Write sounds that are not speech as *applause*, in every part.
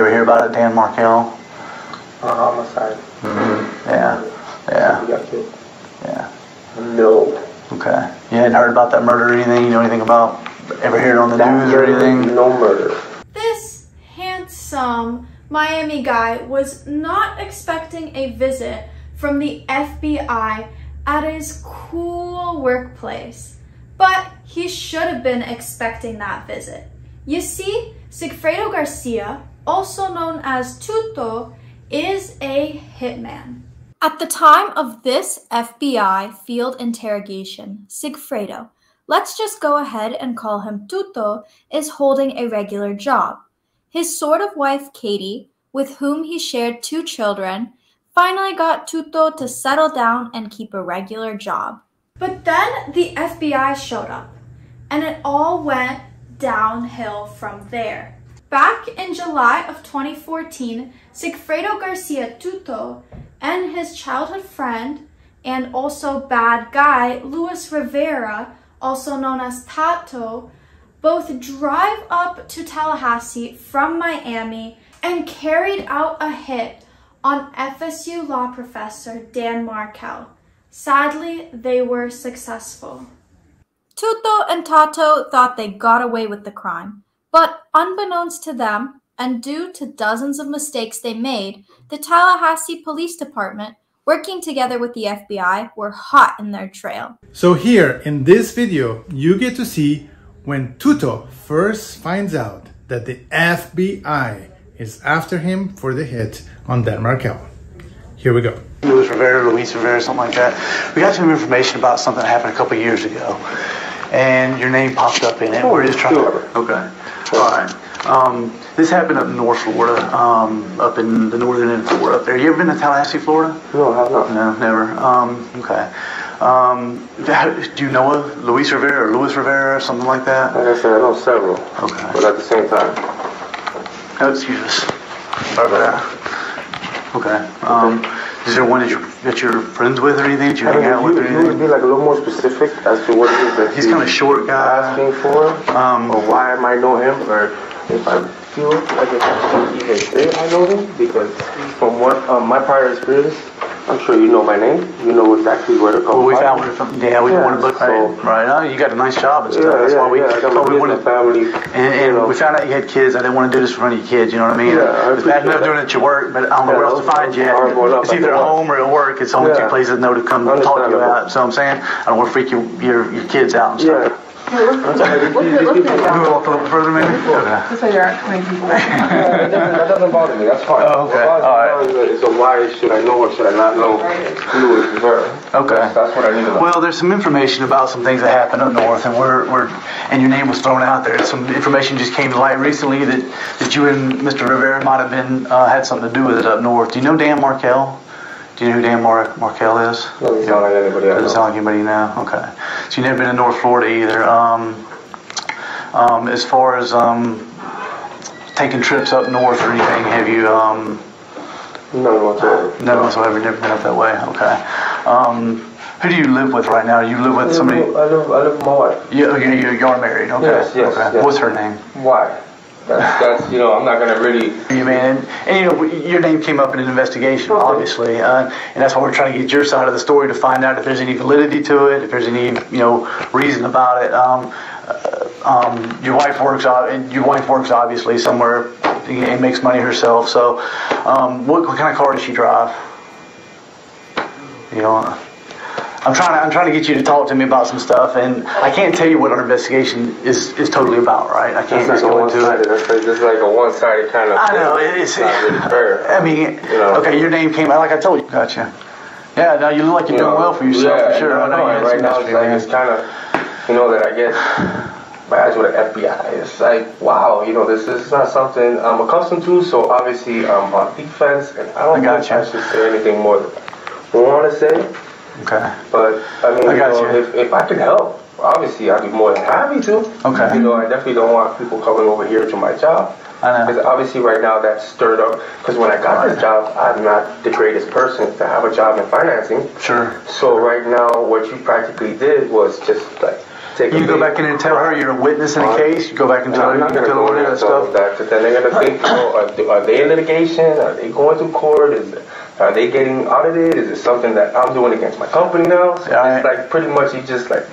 you ever hear about it, Dan Markel? A homicide. Mm-hmm. Yeah, yeah, He got killed. yeah. No. Okay. You hadn't heard about that murder or anything? You know anything about? Ever hear it on the That news or anything? No murder. This handsome Miami guy was not expecting a visit from the FBI at his cool workplace, but he should have been expecting that visit. You see, Sigfredo Garcia, also known as Tuto, is a hitman. At the time of this FBI field interrogation, Sigfredo, let's just go ahead and call him Tuto, is holding a regular job. His sort of wife, Katie, with whom he shared two children, finally got Tuto to settle down and keep a regular job. But then the FBI showed up, and it all went downhill from there. Back in July of 2014, Sigfredo Garcia Tuto and his childhood friend and also bad guy Luis Rivera, also known as Tato, both drive up to Tallahassee from Miami and carried out a hit on FSU law professor Dan Markel. Sadly, they were successful. Tuto and Tato thought they got away with the crime, but unbeknownst to them, and due to dozens of mistakes they made, the Tallahassee Police Department, working together with the FBI, were hot in their trail. So here in this video, you get to see when Tuto first finds out that the FBI is after him for the hit on Dan Markel. Here we go. Luis Rivera, Luis Rivera, something like that. We got some information about something that happened a couple years ago, and your name popped up in it. Oh, we're just trying. Sure. Okay. Right. Um, this happened up in North Florida, um, up in the northern end of Florida. Up there. You ever been to Tallahassee, Florida? No, I have not. No, never. Um, okay. Um, do you know a Luis Rivera or Luis Rivera or something like that? Like I said, I know several. Okay. But at the same time, Oh, excuse us. Sorry about that. Okay. Um, is there one that you're, that you're friends with or anything? That you I hang mean, out you, with or you would anything? be like a little more specific as to what it is that He's kind of short guy. asking for, Um, or why I might know him, or if I feel like if I even say I know him, because from what um, my prior experience, I'm sure you know my name. You know exactly where to come Well, we found yeah, we Yeah, want to book so- right. Right. Oh, you got a nice job and stuff. Yeah, That's yeah, why we, yeah. I got my oh, we wanted, family. and, you know. we found out you had kids. I didn't want to do this for any of your kids. You know what I mean? Yeah, it's bad enough doing it at your work, but I don't know where else to find you. It's either at home or at work. It's only two places that know to come talk to you about. out. So I'm saying I don't want to freak your your, your kids out and Yeah. That. a little further, maybe. Putting people. That, doesn't, bother me. That's fine. Okay. All So why should I know or should I not know Luis Rivera? Okay. That's, what I to know. Well, there's some information about some things that happened up north, and we're, we're and your name was thrown out there. Some information just came to light recently that, that you and Mr. Rivera might have been uh, had something to do with it up north. Do you know Dan Markel? Do you know who Dan Mar- Markel is? Doesn't sound like anybody I Doesn't know. sound like anybody you know. Okay. So you've never been to North Florida either. Um, um, as far as um, taking trips up north or anything, have you? Um, None whatsoever. None whatsoever. You've never been up that way. Okay. Um, who do you live with right now? You live with somebody? I live, I live with my wife. You, you, you you are married. Okay. Yes, yes, okay. yes. What's her name? Why? That's, that's, you know, I'm not going to really. You man, and, and you know your name came up in an investigation, obviously, uh, and that's why we're trying to get your side of the story to find out if there's any validity to it, if there's any you know reason about it. Um, uh, um, your wife works, uh, and your wife works obviously somewhere and makes money herself. So, um, what, what kind of car does she drive? You know. I'm trying to I'm trying to get you to talk to me about some stuff, and I can't tell you what our investigation is is totally about, right? I can't just go into it. That's like, this is like a one-sided kind of. I know it is. Not really *laughs* fair. I mean, You know. okay, your name came out like I told you. Gotcha. Yeah, now you look like you're You doing know, well for yourself yeah, for sure. I I know know. and in right now, it's like it's kind of, you know, that I get badge with the FBI. It's like, wow, you know, this is not something I'm accustomed to. So obviously, I'm on defense, and I don't I got think I should say anything more than I want to say. Okay. But I mean, I you know, you. if if I can help, obviously, I'd be more than happy to. Okay. You know, I definitely don't want people coming over here to my job. I know. Because obviously right now that's stirred up. Because when I got this job, I'm not the greatest person to have a job in financing. Sure. So right now, what you practically did was just like take You go back in and tell her you're a witness in a case. You go back and tell her you're gonna go in that and stuff. that because then they're gonna think, oh, are, they- are they in litigation? Are they going to court? Is are they getting audited? Is it something that I'm doing against my company now? So it's I- like pretty much you just like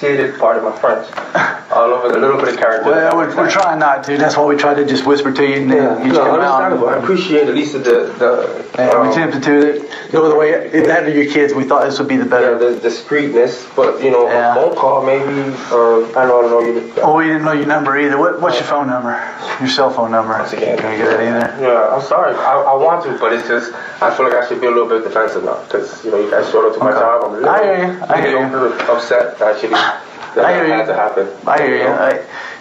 part of my French all over the little bit of character. Well, we're, we're trying not to. That's why we try to just whisper to you and then Yeah, you no, come understandable. I out. appreciate at least the the Yeah, um, we tempted to it. The other way, if that or your kids, we thought this would be the yeah, better. the discreetness, but you know, Yeah. a phone call maybe, or I don't know. You, Oh, we didn't know your number either. What, what's your phone number? Your cell phone number? Once again. Can we get that either? Yeah, I'm sorry. I, I want to, but it's just I feel like I should be a little bit defensive now because you know you guys showed up to my Okay. job. I'm a little, I hear you. I hear you. upset actually that I hear you. had to happen. I hear you. know? I,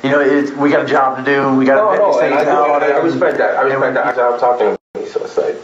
you know, it, we got a job to do. We got to No, vet no, these things I, do, out. I respect that. I respect that. I'm talking so it's like,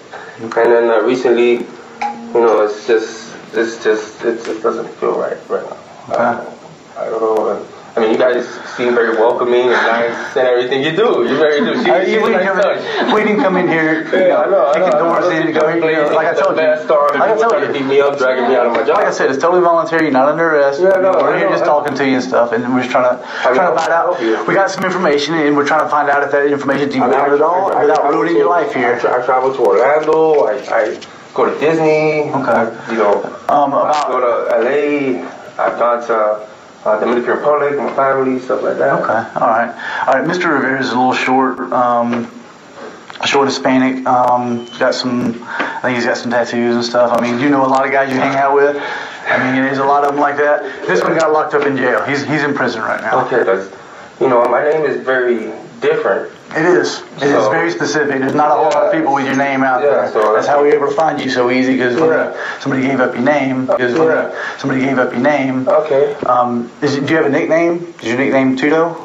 and then uh, recently, you know, it's just, it's just, it just doesn't feel right right now. Okay. I, I don't know. I mean, you guys seem very welcoming and nice and everything you do. You very do. She, I- she's we, didn't come we didn't come in here, *laughs* you Yeah, I know, kicking doors in to go, you know, like I told you. Like I told to beat you. me up, dragging me out of my job. Like I said, it's totally voluntary. You're not under arrest. Yeah, no, we're here just talking to you and stuff, and we're just trying to trying to find out. We got some information, and we're trying to find out if that information is mean, valid at all, without ruining your life here. I travel to Orlando. I, I go to Disney. Okay. I, you know, Um, I go to LA. I've gone to uh, Dominican Republic, my family, stuff like that. Okay, all right, all right. Mr. Rivera is a little short, um, short Hispanic. Um, got some, I think he's got some tattoos and stuff. I mean, you know a lot of guys you hang out with. I mean, there's a lot of them like that. This one got locked up in jail. He's he's in prison right now. Okay, that's, you know, my name is very different. It is. It is So- very specific. There's not a whole lot of people with your name out Yeah, there. so that's how we were able to find you so easy because Yeah. somebody gave up your name. Because Yeah. somebody gave up your name. Okay. Um, is do you have a nickname? Is your nickname Tuto?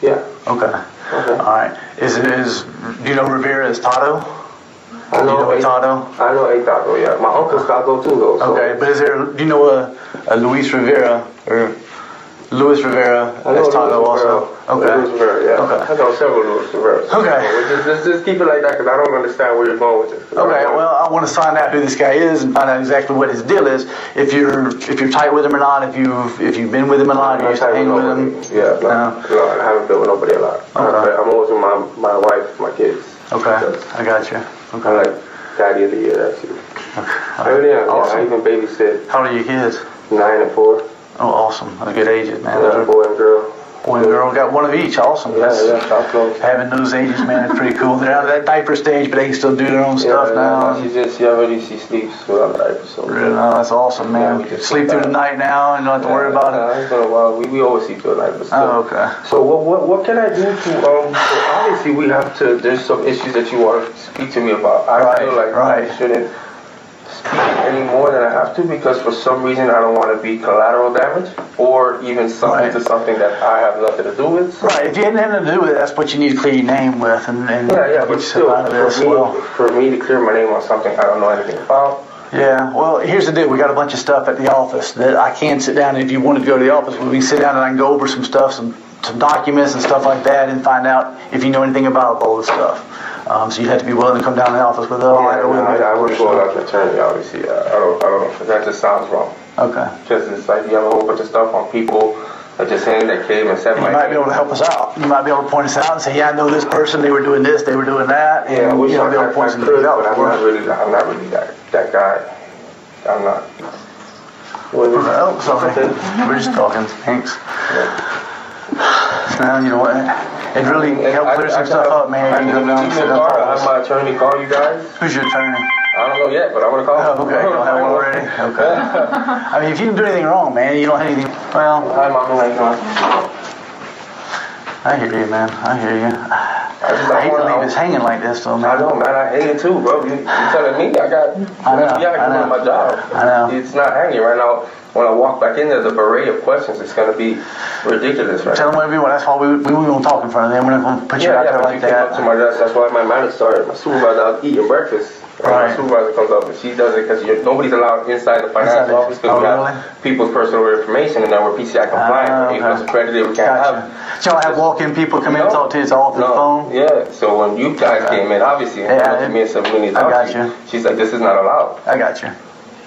Yeah. Okay. Okay. All right. Is it is? Do you know Rivera as Tato? I Do you know know a Tato? I know a taco, yeah. My uncle's Tato too, though. So. Okay, but is there? Do you know a, a Luis Rivera or Luis Rivera I as Luis also? Rivera. Luis Okay. Rivera, yeah. Okay. I know several Luis Rivera. Okay. Just, just, just keep it like that because I don't understand where you're going with this. Okay, don't- well, I want to find out who this guy is and find out exactly what his deal is. If you're if you're tight with him or not. If you've if you've been with him a lot, you used to hang with him. Yeah, no, No. I haven't been with nobody a lot. Okay. I'm always with my my wife, my kids. Okay, I got you. I'm Okay. like daddy of the year, actually. All I really am. Yeah, I even babysit How old are your kids? nine and four. Oh, awesome. That's good ages, man. Yeah, boy and girl. boy and girl got one of each. Awesome. Yeah, That's- yeah, top. Having those ages, man, is pretty cool. They're out of that diaper stage, but they can still do their own stuff yeah, now. She just, she already, she sleeps without diapers, so. Really, no, that's awesome, man. we just Sleep through the night now and don't have to worry about it. Yeah, it's been a while. We, we always sleep through the night, but still. Oh, okay. So what, what what can I do to um? So obviously we have to. There's some issues that you want to speak to me about. I Right, feel like right. I shouldn't speak any more than I have to because for some reason I don't want to be collateral damage or even something Right. to something that I have nothing to do with. So, Right, if you hadn't anything to do with it, that's what you need to clear your name with and, and yeah, yeah, but still, out of this. for me, Well, for me to clear my name on something I don't know anything about. yeah, well, here's the deal. We got a bunch of stuff at the office that I can sit down and if you wanted to go to the office, we can sit down and I can go over some stuff, some, some documents and stuff like that and find out if you know anything about all this stuff. Um, so you'd have to be willing to come down to the office with all yeah, that. no, with me, I, I of wouldn't go without an attorney. Obviously, I, I don't. I don't. That just sounds wrong. Okay. Because it's like you have a whole bunch of stuff on people that just saying that came and said You my might be able to help us out. You might be able to point us out and say, yeah, I know this person. They were doing this. They were doing that. And, Yeah, I wish you know, I, be able to point I could, out but I'm not really, I'm not really that, that guy. I'm not. Is? Oh, sorry. We're just talking. Thanks. Now, you know what? It really helped I- clear some stuff up, man. I You can can go down and give sit me a up call. all I this. have my attorney call you guys. Who's your attorney? I don't know yet, but I'm gonna call. Oh, okay. You don't have one already? Okay. I mean, if you didn't do anything wrong, man, you don't have anything. Well, Hi, mom. How you doing? I hear you, man. I hear you. I just I hate to leave this hanging like this, though, I man. know, man. I hate it too, bro. You, you telling me I got? I know, Yeah, I I know. my job. I know. It's not hanging right now. When I walk back in there, the beret of questions is gonna be ridiculous, right? Tell them whatever you want. That's why we, we won't talk in front of them. We're not going to put you Yeah, out yeah, there like you came up to that. my desk. That's why my manager started. My supervisor, I was eating breakfast. Right. my supervisor comes up and she does it because nobody's allowed inside the Inside financial the- office because oh, we have really? people's personal information and then we're PCI compliant. Ah, we're A accredited. We can't Gotcha. have. So y'all have walk-in people come in and talk to you. It's all through the phone. yeah. So when you guys Okay. came in, obviously, Yeah, at me and said, "We I got to you." you. She's like, "This is not allowed." I got you.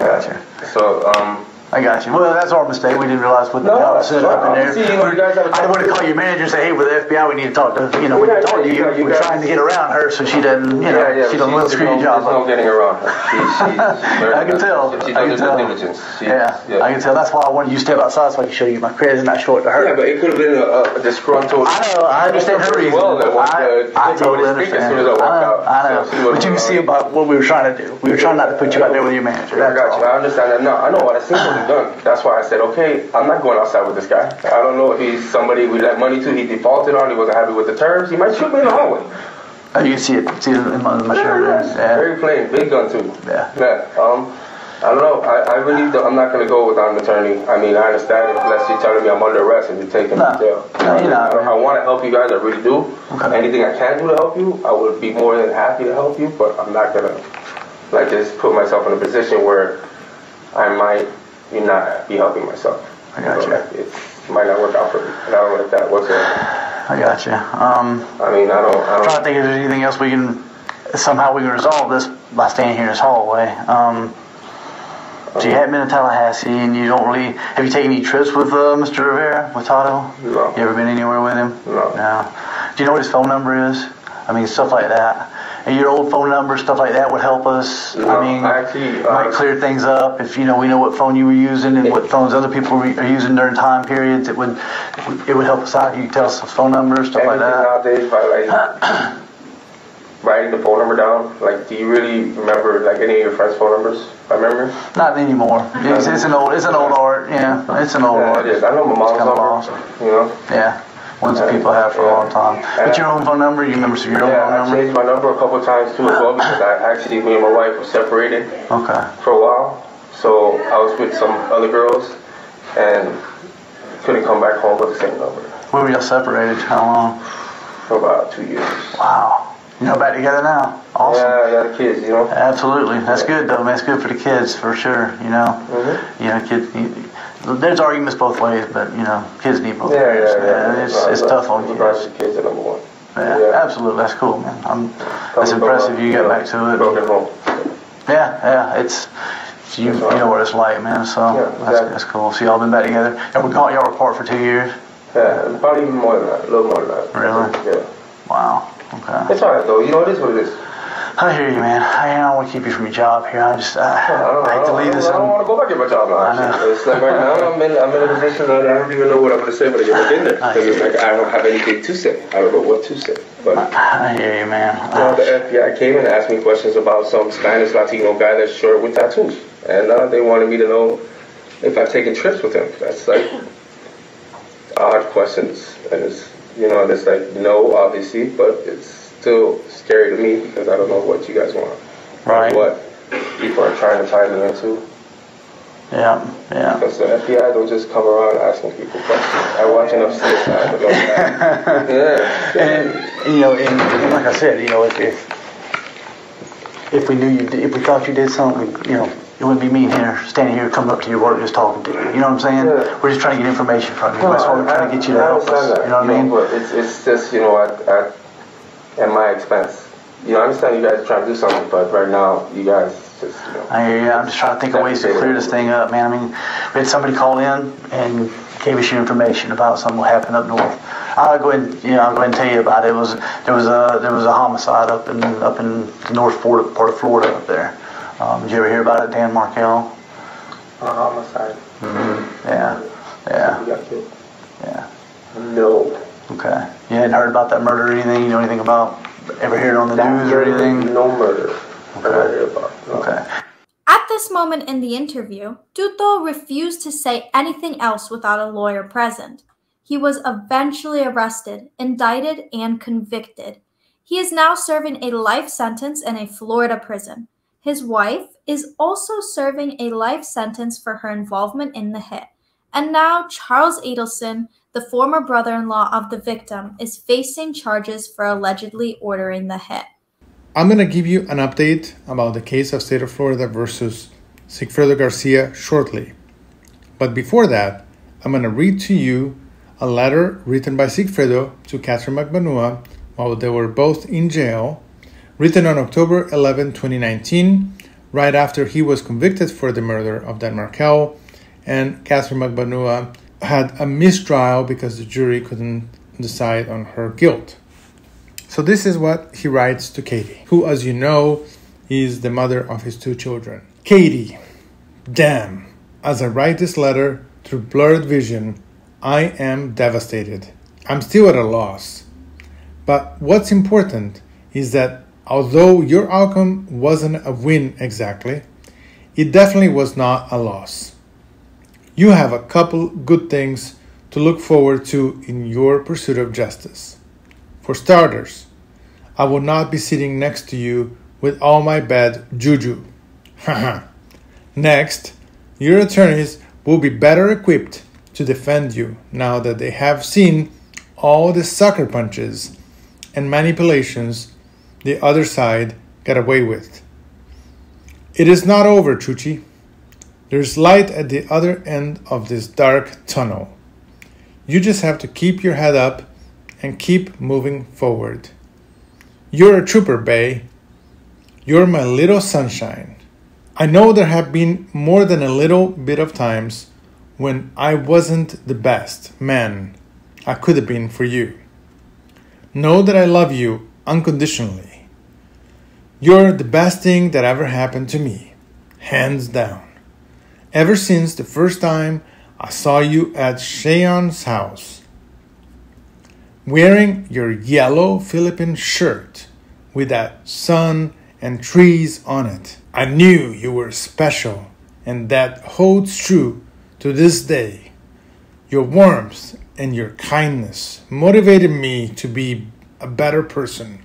I got you. So um, I got you. Well, that's our mistake. We didn't realize what the No, that's set up in there. See, you guys have I didn't want to call your manager and say, "Hey, with the FBI, we need to talk to you know, we need to talk to you." We're trying to get around her so she doesn't, you know, Yeah, yeah. she doesn't she's- let screw there's your job There's no getting around her. *laughs* I can tell. I can tell. Yeah, I can tell. That's why I wanted you to step outside so I can show you my credit is not short to her. Yeah, but it could have been a, a disgruntled. I know, I understand her reason. Well, I, uh, I totally understand. I know, out. I know. But you can see about what we were trying to do. We were trying not to put you out there with your manager. I got you. I understand that. No, I know what I seen *laughs* he done. That's why I said, okay, I'm not going outside with this guy. I don't know if he's somebody we lent money to. He defaulted on. He wasn't happy with the terms. He might shoot me in the hallway. Oh, you see it. See it in my, in my shirt. Yeah. Very plain, big gun too. Yeah. Yeah. Um, I don't know. I, I really don't, I'm not gonna go without an attorney. I mean, I understand if unless you're telling me I'm under arrest and you're taking me to jail. No, you're not, I. I want to help you guys. I really do. Okay. Anything I can do to help you, I would be more than happy to help you. But I'm not gonna like just put myself in a position where I might you not be helping myself. I got know, you. like, it might not work out for me. And I don't like that whatsoever. I got you. Um, I mean, I don't. I I'm trying to don't. think if there's anything else we can somehow we can resolve this by staying here in this hallway. Um, so you haven't been to Tallahassee, and you don't really have you taken any trips with uh, Mr. Rivera with Tato? No. You ever been anywhere with him? No. No. Do you know what his phone number is? I mean, stuff like that. And your old phone number, stuff like that would help us. I mean, actually, uh, might clear things up if you know we know what phone you were using and what phones other people re- are using during time periods. It would it would help us out. You tell us the phone numbers, stuff like that. nowadays by like *clears throat* writing the phone number down. Like, do you really remember like any of your friends' phone numbers? I remember. Not anymore. It's, it's an old, it's an old art. Yeah, it's an old Yeah, art. it is. I know my mom's number. You know. Yeah, ones that people have for a long time. But your own phone number, you remember your own Yeah, phone I number? changed my number a couple of times too as well because I actually me and my wife were separated Okay. for a while. So I was with some other girls and couldn't come back home with the same number When were y'all separated? How long? for about two years. Wow. You know, back together now. Awesome. Yeah, I got kids, you know. Absolutely. That's good though, man. It's good for the kids for sure. You know. Mm-hmm. You know, kid. You, there's arguments both ways, but you know, kids need both Yeah, yeah, parents. yeah. It's, No, it's tough on kids. the kids are number one. Yeah, Yeah. absolutely. That's cool, man. I'm, that's impressive. You get back to it. Broken home. Yeah, yeah, it's you, you know what it's like, man. So Yeah, that's, exactly. that's cool. So y'all been back together, and we got y'all apart for two years. Yeah, probably even more than that, a little more than that. Really? Yeah. Wow. Okay. It's alright though, you know, it is what it is. I hear you, man. I don't want to keep you from your job here. I just uh, I don't, I hate to I leave don't, this. I don't want to go back to my job now. I know. It's like right now I'm in, I'm in a position that I don't even know what I'm going to say when I get back in there. *laughs* I Because it's like I don't have anything to say. I don't know what to say. But I hear you, man. uh, the FBI came and asked me questions about some Spanish Latino guy that's short with tattoos, and uh, they wanted me to know if I've taken trips with him. That's like odd questions, and it's you know, it's like no, obviously, but it's still scary to me because I don't know what you guys want. Right. What people are trying to tie me into. Yeah, yeah. Because the FBI don't just come around asking people questions. I watch enough CSI to know that. *laughs* yeah. And you know, and, and like I said, you know, if if, if we knew you, did, if we thought you did something, you know, it wouldn't be me here standing here coming up to your work just talking to you. You know what I'm saying? Yeah. We're just trying to get information from you. No, That's why we're trying to get you to I help us. that, You know what I mean? But it's, it's just, you know, I, at, at my expense. You know, I understand you guys are trying to do something, but right now, you guys just, you know. I hear you. I'm just trying to think of ways to clear this thing up, man. I mean, we had somebody call in and gave us your information about something that happened up north. I'll go ahead, and, you know, I'll go ahead and tell you about it. It was there was a there was a homicide up in up in the north Florida, part of Florida up there. Um, did you ever hear about it, Dan Markel? A homicide. Yeah, yeah, killed. yeah. No. Okay. You hadn't heard about that murder or anything? You know anything about? Ever hear it on the That news or anything? No murder. I never about. No. Okay. At this moment in the interview, Tuto refused to say anything else without a lawyer present. He was eventually arrested, indicted, and convicted. He is now serving a life sentence in a Florida prison. His wife is also serving a life sentence for her involvement in the hit. And now Charles Adelson, the former brother in law of the victim, is facing charges for allegedly ordering the hit. I'm going to give you an update about the case of State of Florida versus Sigfredo Garcia shortly. But before that, I'm going to read to you a letter written by Sigfredo to Katherine Magbanua while they were both in jail, written on October 11, 2019, right after he was convicted for the murder of Dan Markel and Katherine Magbanua had a mistrial because the jury couldn't decide on her guilt. So, this is what he writes to Katie, who, as you know, is the mother of his two children. Katie, damn, as I write this letter through blurred vision, I am devastated. I'm still at a loss. But what's important is that although your outcome wasn't a win exactly, it definitely was not a loss. You have a couple good things to look forward to in your pursuit of justice. For starters, I will not be sitting next to you with all my bad juju. *laughs* Next, your attorneys will be better equipped to defend you now that they have seen all the sucker punches and manipulations the other side got away with. It is not over, Chuchi. There's light at the other end of this dark tunnel. You just have to keep your head up and keep moving forward. You're a trooper, Bay. You're my little sunshine. I know there have been more than a little bit of times when I wasn't the best man I could have been for you. Know that I love you unconditionally. You're the best thing that ever happened to me, hands down. Ever since the first time I saw you at Cheyenne's house, wearing your yellow Philippine shirt with that sun and trees on it. I knew you were special, and that holds true to this day. Your warmth and your kindness motivated me to be a better person.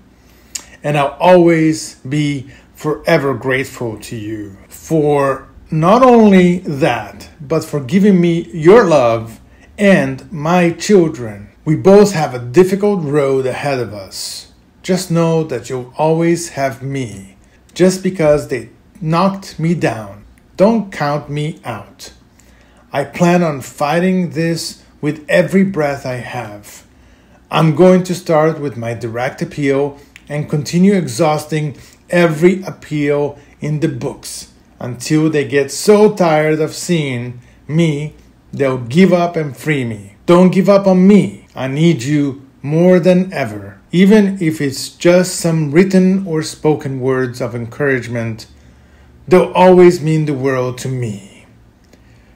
And I'll always be forever grateful to you for not only that, but for giving me your love and my children. We both have a difficult road ahead of us. Just know that you'll always have me. Just because they knocked me down, don't count me out. I plan on fighting this with every breath I have. I'm going to start with my direct appeal and continue exhausting every appeal in the books until they get so tired of seeing me, they'll give up and free me. Don't give up on me. I need you more than ever. Even if it's just some written or spoken words of encouragement, they'll always mean the world to me.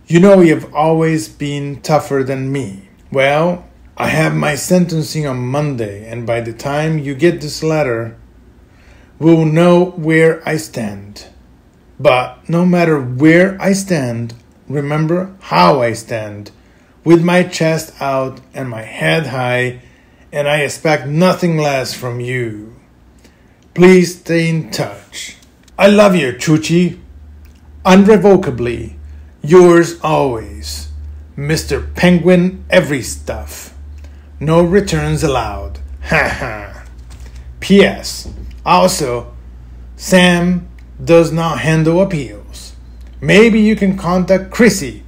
You know, you've always been tougher than me. Well, I have my sentencing on Monday, and by the time you get this letter, we'll know where I stand. But no matter where I stand, remember how I stand, with my chest out and my head high, and I expect nothing less from you. Please stay in touch. I love you, Chuchi. Unrevocably. Yours always, Mr. Penguin Every Stuff. No returns allowed. Ha ha. P.S. Also, Sam does not handle appeals. Maybe you can contact Chrissy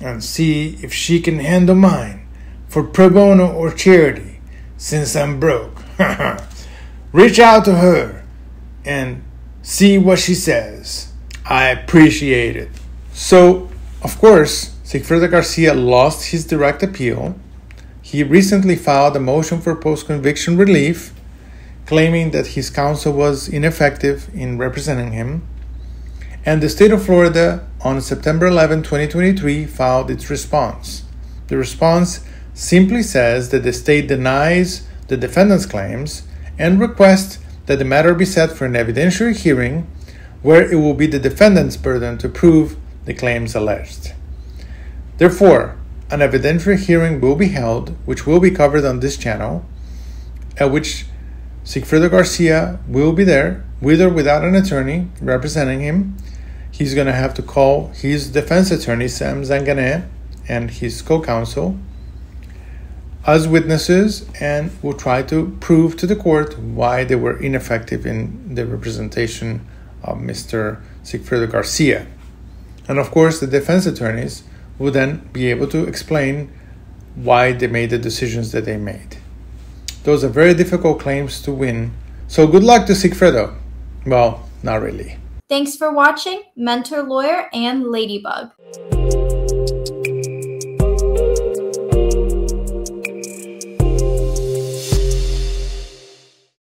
and see if she can handle mine for pro bono or charity since I'm broke. *laughs* Reach out to her and see what she says. I appreciate it. So, of course, Sigfredo Garcia lost his direct appeal. He recently filed a motion for post conviction relief, claiming that his counsel was ineffective in representing him. And the state of Florida, on September 11, 2023, filed its response. The response simply says that the state denies the defendant's claims and requests that the matter be set for an evidentiary hearing where it will be the defendant's burden to prove the claims alleged. Therefore, an evidentiary hearing will be held, which will be covered on this channel, at which Sigfredo Garcia will be there, with or without an attorney representing him. He's going to have to call his defense attorney, Saam Zangeneh, and his co counsel as witnesses and will try to prove to the court why they were ineffective in the representation of Mr. Sigfredo Garcia. And of course, the defense attorneys would then be able to explain why they made the decisions that they made. Those are very difficult claims to win. So good luck to Sigfredo. Well, not really. Thanks for watching Mentor Lawyer and Ladybug.